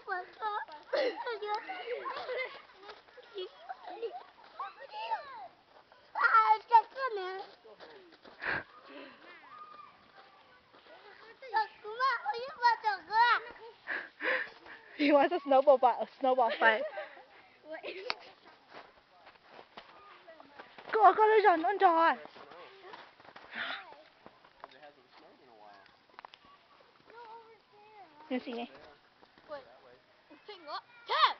he wants a snowball a snowball fight. go, go to John, don't draw. You see me? What? ませ、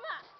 什么？